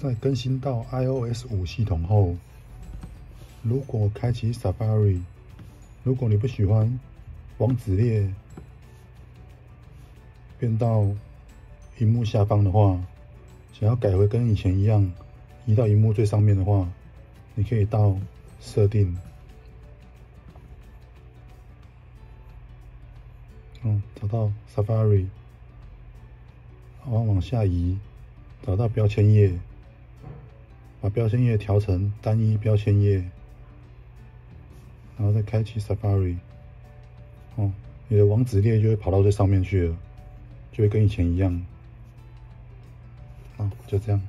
在更新到 iOS 五系统后，如果开启 Safari，如果你不喜欢网址列变到荧幕下方的话，想要改回跟以前一样移到荧幕最上面的话，你可以到设定，嗯，找到 Safari，然后往下移，找到标签页。把标签页调成单一标签页，然后再开启 Safari，哦，你的网址列就会跑到这上面去了，就会跟以前一样，好，就这样。